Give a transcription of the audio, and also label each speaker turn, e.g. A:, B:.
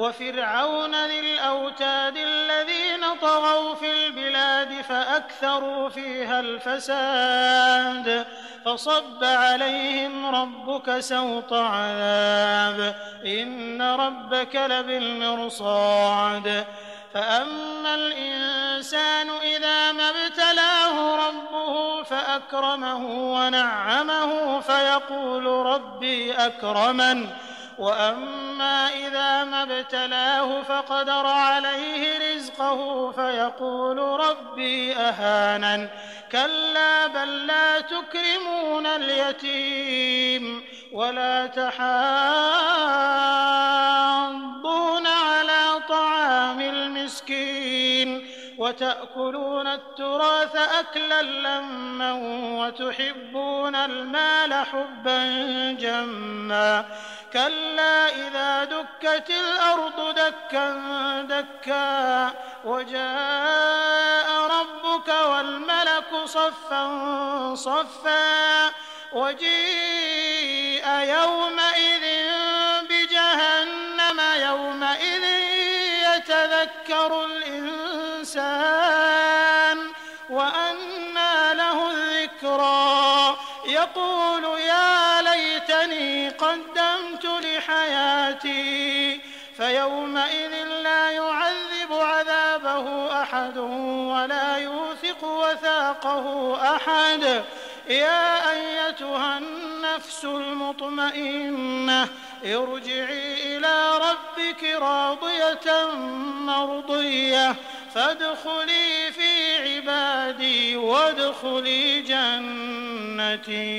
A: وفرعون ذي الأوتاد الذين طغوا في البلاد فأكثروا فيها الفساد فصب عليهم ربك سوط عذاب. إن ربك لبالمرصاد. فأما الإنسان إذا ما ابتلاه ربه فأكرمه ونعمه فيقول ربي أكرمن. وأما إذا ما ابتلاه فقدر عليه رزقه فيقول ربي أهانن. كلا بل لا تكرمون اليتيم ولا تحاضون على طعام المسكين وتأكلون التراث أكلا لما وتحبون المال حبا جما. كلا إذا دكت الأرض دكا دكا وجاء ربك والملك صفا صفا وجيء يومئذ بجهنم يومئذ يتذكر الإنسان وأنى له الذكرى. يقول يا ليتني قدمت لحياتي فيومئذ لا يعذب عذابه أحد ولا يوثق وثاقه أحد. يا أيتها النفس المطمئنة ارجعي إلى ربك راضية مرضية فادخلي في عبادي وادخلي جنتي.